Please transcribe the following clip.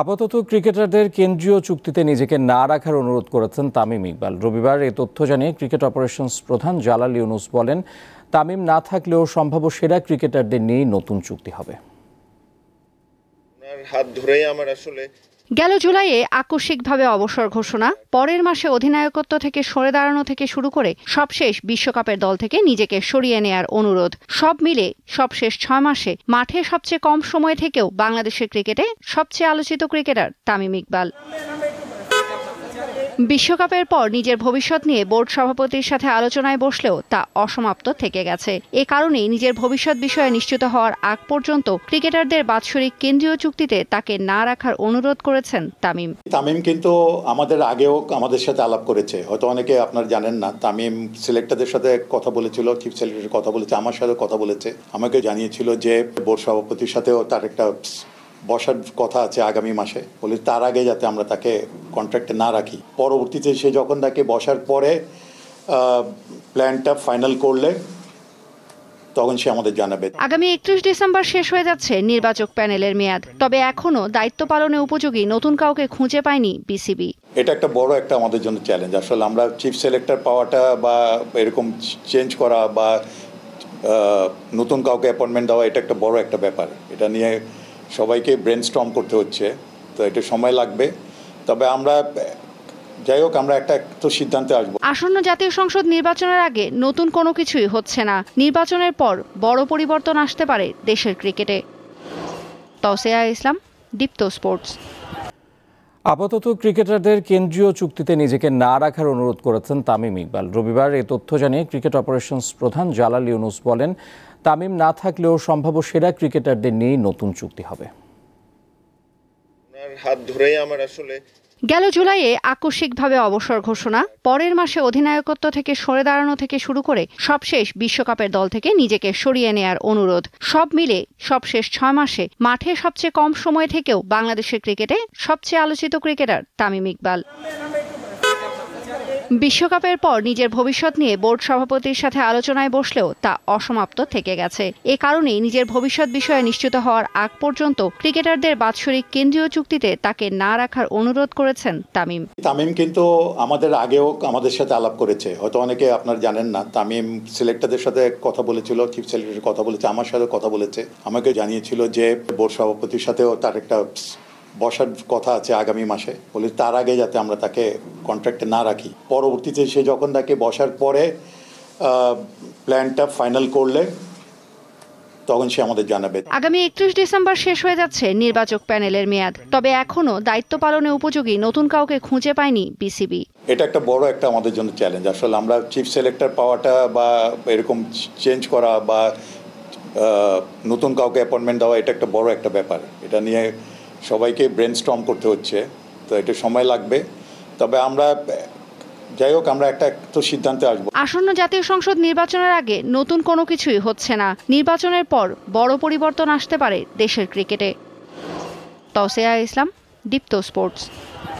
আপাতত ক্রিকেটারদের কেন্দ্রীয় চুক্তিতে নিজেকে না রাখার অনুরোধ করেছেন তামিম ইকবাল। রবিবার এ তথ্য জানিয়ে ক্রিকেট অপারেশনস প্রধান জালাল ইউনুস বলেন, তামিম না থাকলেও সম্ভাব্য সেরা ক্রিকেটারদের নিয়েই নতুন চুক্তি হবে। হাত ধরেই আমার আসলে গেল জুলাইয়ে আকস্মিকভাবে অবসর ঘোষণা। পরের মাসে অধিনায়কত্ব থেকে সরে দাঁড়ানো থেকে শুরু করে সবশেষ বিশ্বকাপের দল থেকে নিজেকে সরিয়ে নেয়ার অনুরোধ। সব মিলে সবশেষ ছয় মাসে মাঠে সবচেয়ে কম সময় থেকেও বাংলাদেশের ক্রিকেটে সবচেয়ে আলোচিত ক্রিকেটার তামিম ইকবাল। বিশ্বকাপের পর নিজের ভবিষ্যৎ নিয়ে বোর্ড সভাপতির সাথে আলোচনায় বসলেও তা অসমাপ্ত থেকে গেছে। এ কারণেই নিজের ভবিষ্যৎ বিষয়ে নিশ্চিত হওয়ার আগ পর্যন্ত ক্রিকেটারদের বাৎসরিক কেন্দ্রীয় চুক্তিতে তাকে না রাখার অনুরোধ করেছেন তামিম। তামিম কিন্তু আমাদের আগেও আমাদের সাথে আলাপ করেছে। হয়তো অনেকে আপনার জানেন না, তামিম সিলেক্টরদের সাথে কথা বলেছিল, চিফ সিলেক্টরের কথা বলেছে, আমার সাথে কথা বলেছে। আমাকে জানিয়েছিল যে বোর্ড সভাপতির সাথেও তার একটা বসার কথা আছে আগামী মাসে। বলে তার আগে যাতে আমরা তাকে কন্ট্রাক্টে না রাখি। পরবর্তীতে সে যখন তাকে বসার পরে প্ল্যানটা ফাইনাল করলে তখন সে আমাদের জানাবে। আগামী একত্রিশ ডিসেম্বর শেষ হয়ে যাচ্ছে নির্বাচক প্যানেলের মেয়াদ। তবে এখনও দায়িত্ব পালনে উপযোগী নতুন কাউকে খুঁজে পায়নি বিসিবি। এটা একটা বড় একটা আমাদের জন্য চ্যালেঞ্জ আসলে আমরা চিফ সিলেক্টর পাওয়াটা বা এরকম চেঞ্জ করা বা নতুন কাউকে অ্যাপয়েন্টমেন্ট দেওয়া এটা একটা বড় একটা ব্যাপার। এটা নিয়ে সবাইকে ব্রেন স্ট্রম করতে হচ্ছে, তো এটা সময় লাগবে। তবে আমরা, যাই হোক, আমরা একটা তো সিদ্ধান্তে আসব। আসন্ন জাতীয় সংসদ নির্বাচনের আগে নতুন কোনো কিছুই হচ্ছে না। নির্বাচনের পর বড় পরিবর্তন আসতে পারে দেশের ক্রিকেটে। তসেয়া ইসলাম, দীপ্ত স্পোর্টস। আপাতত ক্রিকেটারদের কেন্দ্রীয় চুক্তিতে নিজেকে না রাখার অনুরোধ করেছেন তামিম ইকবাল। রবিবার এ তথ্য জানিয়ে ক্রিকেট অপারেশনস প্রধান জালাল ইউনুস বলেন, তামিম না থাকলেও সম্ভাব্য সেরা ক্রিকেটারদের নিয়েই নতুন চুক্তি হবে। হাত ধরেই আমার আসলে গেল জুলাইয়ে আকস্মিকভাবে অবসর ঘোষণা। পরের মাসে অধিনায়কত্ব থেকে সরে দাঁড়ানো থেকে শুরু করে সবশেষ বিশ্বকাপের দল থেকে নিজেকে সরিয়ে নেয়ার অনুরোধ। সব মিলে সবশেষ ছয় মাসে মাঠে সবচেয়ে কম সময় থেকেও বাংলাদেশের ক্রিকেটে সবচেয়ে আলোচিত ক্রিকেটার তামিম ইকবাল। বিশ্বকাপের পর নিজের ভবিষ্যৎ নিয়ে বোর্ড সভাপতির সাথে আলোচনায় বসলেও তা অসমাপ্ত থেকে গেছে। এ কারণেই নিজের ভবিষ্যৎ বিষয়ে নিশ্চিত হওয়ার আগ পর্যন্ত ক্রিকেটারদের বাৎসরিক কেন্দ্রীয় চুক্তিতে তাকে না রাখার অনুরোধ করেছেন তামিম। তামিম কিন্তু আমাদের আগেও আমাদের সাথে আলাপ করেছে। হয়তো অনেকে আপনার জানেন না, তামিম সিলেক্টরদের সাথে কথা বলেছিল, চিফ সিলেক্টরের কথা বলেছে, আমার সাথে কথা বলেছে। আমাকে জানিয়েছিল যে বোর্ড সভাপতির সাথেও তার একটা বসার কথা আছে আগামী মাসে। বলে তার আগে যাতে আমরা তাকে কন্ট্রাক্টে না রাখি। পরবর্তীতে সে যখন তাকে বসার পরে প্ল্যানটা ফাইনাল করলে তখন সে আমাদের জানাবে। আগামী একত্রিশ ডিসেম্বর শেষ হয়ে যাচ্ছে নির্বাচক প্যানেলের মেয়াদ। তবে এখনও দায়িত্ব পালনে উপযোগী নতুন কাউকে খুঁজে পায়নি বিসিবি। এটা একটা বড় একটা আমাদের জন্য চ্যালেঞ্জ আসলে আমরা চিফ সিলেক্টর পাওয়াটা বা এরকম চেঞ্জ করা বা নতুন কাউকে অ্যাপয়েন্টমেন্ট দেওয়া এটা একটা বড় একটা ব্যাপার। এটা নিয়ে সবাইকে ব্রেন স্ট্রম করতে হচ্ছে, তো এটা সময় লাগবে। তবে আমরা, যাই হোক, আমরা একটা তো সিদ্ধান্তে আসব। আসন্ন জাতীয় সংসদ নির্বাচনের আগে নতুন কোনো কিছুই হচ্ছে না। নির্বাচনের পর বড় পরিবর্তন আসতে পারে দেশের ক্রিকেটে। তসেয়া ইসলাম, দীপ্ত স্পোর্টস।